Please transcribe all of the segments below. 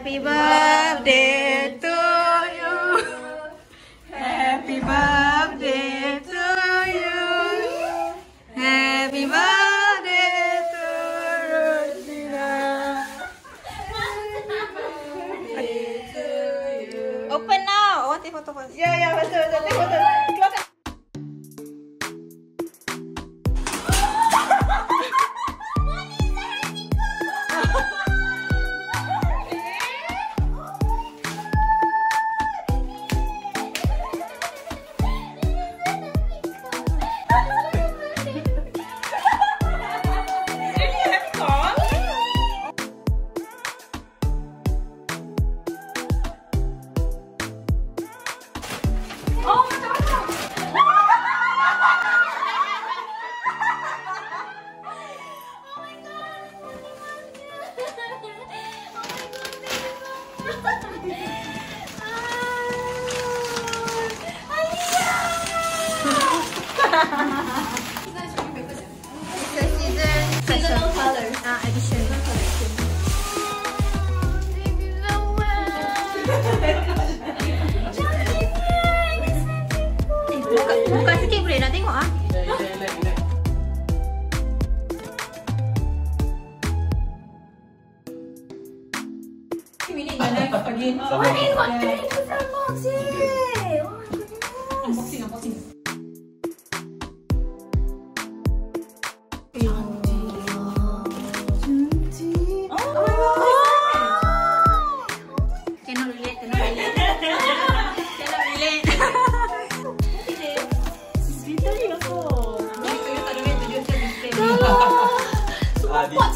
Happy birthday to you. Happy birthday to you. Happy birthday to Rusydina. Open now. Oh, take photo first. Ya, ya, It's a season special. colors. Ah, edition. Eh, buka,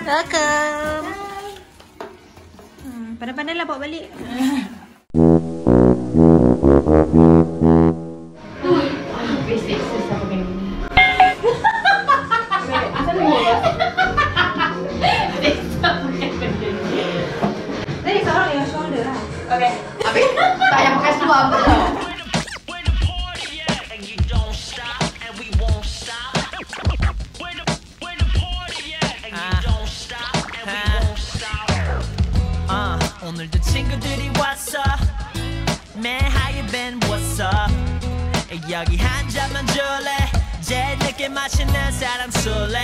Welcome. Hmm, pandai-pandai lah bawa balik. 오늘도 친구들이 왔어. Man, how you been? What's up? 여기 한 잔만 줄래? 제일 늦게 마시는 사람 술래?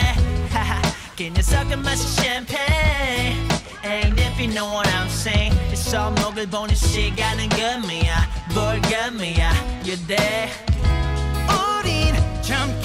하하, 그 녀석은 마시 champagne. Ain't if you know what I'm saying. 이 손목을 보는 시간은 금이야, 벌금이야. You there? 우린 젊기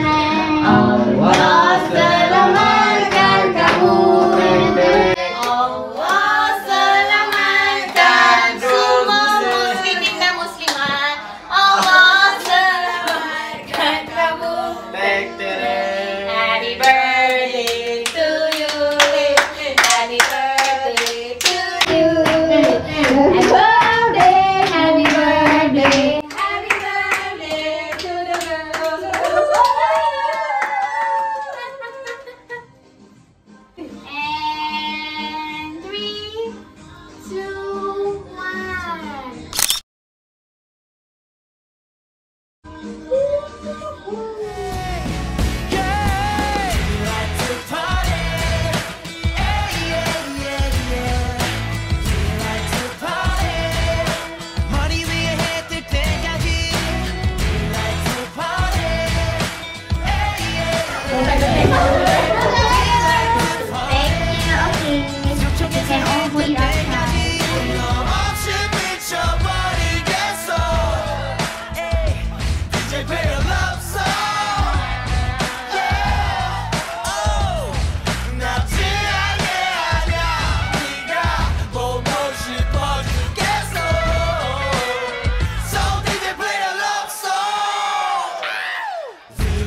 Allah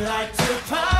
like to party.